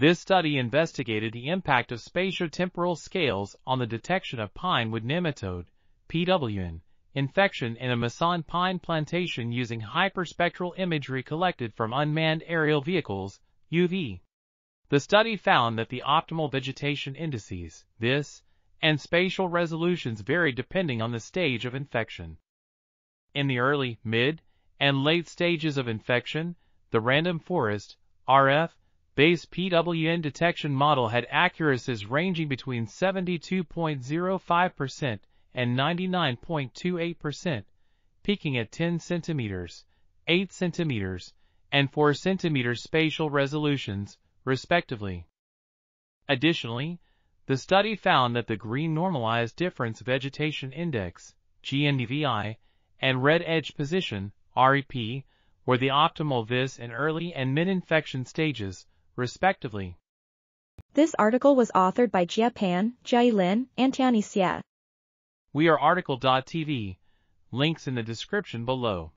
This study investigated the impact of spatiotemporal scales on the detection of pine wood nematode, PWN, infection in a Masson pine plantation using hyperspectral imagery collected from unmanned aerial vehicles, UAV. The study found that the optimal vegetation indices, VIS, and spatial resolutions varied depending on the stage of infection. In the early, mid, and late stages of infection, the random forest, RF, base PWN detection model had accuracies ranging between 72.05% and 99.28%, peaking at 10 centimeters, 8 centimeters, and 4 centimeters spatial resolutions, respectively. Additionally, the study found that the green normalized difference vegetation index, GNDVI, and red edge position, REP, were the optimal VIS in early and mid-infection stages, respectively. This article was authored by Jie Pan, Jia Lin, and Tianyi Xie. We are RTCL.TV. Links in the description below.